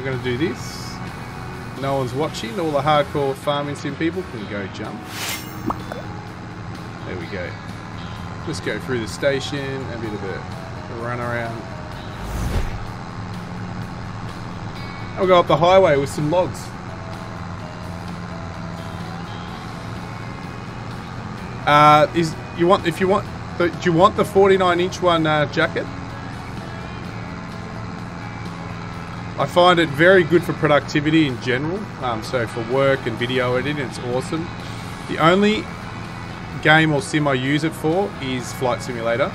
we're going to do this. No one's watching. All the hardcore farming sim people can go jump. There we go. Just go through the station, a bit of a, run around. I'll go up the highway with some logs. Uh, is you want if you want do you want the 49 inch one uh, jacket? I find it very good for productivity in general. Um, so for work and video editing, it's awesome. The only game or sim I use it for is Flight Simulator.